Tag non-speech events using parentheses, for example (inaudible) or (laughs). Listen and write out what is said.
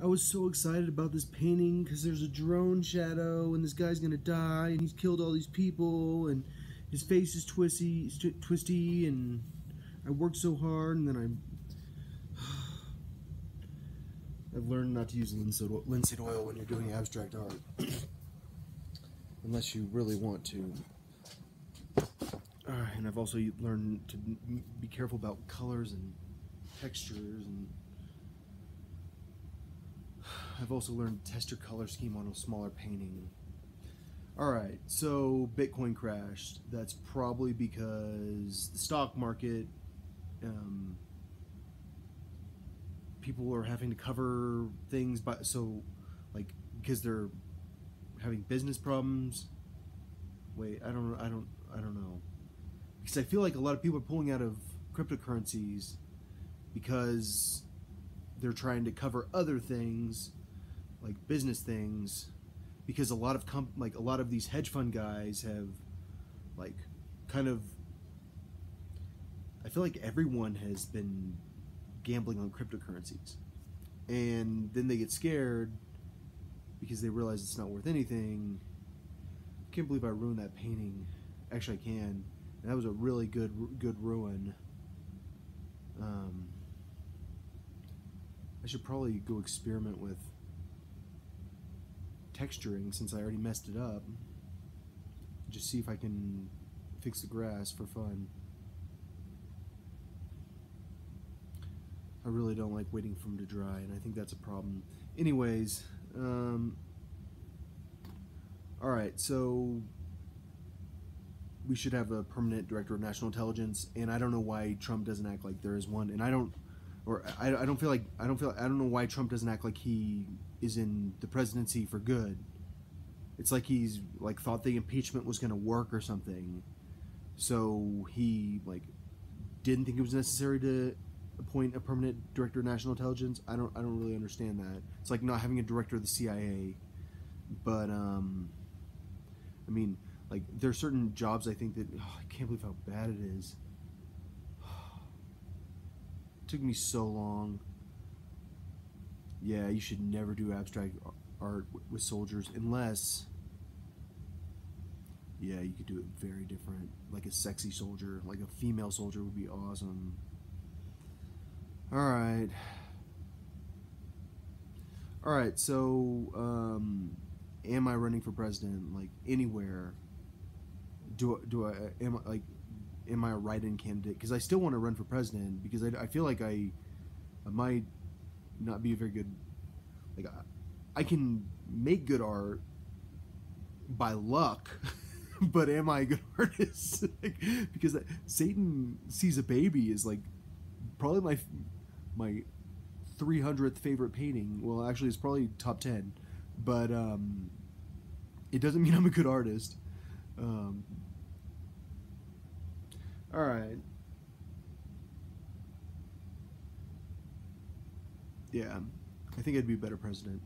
I was so excited about this painting because there's a drone shadow and this guy's gonna die and he's killed all these people and his face is twisty, twisty and I worked so hard and then I (sighs) I've learned not to use linseed oil when you're doing abstract art (clears throat) unless you really want to. Uh, and I've also learned to be careful about colors and textures and I've also learned to test your color scheme on a smaller painting. Alright, so Bitcoin crashed. That's probably because the stock market, um, people are having to cover things by, so, like, because they're having business problems. Wait, I don't, I don't, I don't know. Because I feel like a lot of people are pulling out of cryptocurrencies because they're trying to cover other things like business things because a lot of comp- like a lot of these hedge fund guys have like kind of I feel like everyone has been gambling on cryptocurrencies. And then they get scared because they realize it's not worth anything. Can't believe I ruined that painting. Actually, I can. And that was a really good good ruin. Um, I should probably go experiment with texturing since I already messed it up. Just see if I can fix the grass for fun. I really don't like waiting for them to dry, and I think that's a problem. Anyways, um, all right, so we should have a permanent director of national intelligence, and I don't know why Trump doesn't act like there is one, and I don't, or I, I don't feel like I don't feel I don't know why Trump doesn't act like he is in the presidency for good. It's like he's like thought the impeachment was going to work or something, so he like didn't think it was necessary to appoint a permanent director of national intelligence. I don't I don't really understand that. It's like not having a director of the CIA, but um, I mean like there are certain jobs I think that oh, I can't believe how bad it is. Took me so long. Yeah, you should never do abstract art with soldiers unless yeah you could do it very different. Like a sexy soldier like a female soldier would be awesome. All right all right so um am i running for president? Like anywhere. Do do i am I like am i a write-in candidate because i still want to run for president because I, I feel like I, I might not be a very good like I, I can make good art by luck (laughs) but am I a good (laughs) artist? like, because Satan sees a baby is like probably my my 300th favorite painting. Well, actually, it's probably top 10, but um, it doesn't (laughs) mean I'm a good artist. Um, all right. Yeah, I think I'd be a better president.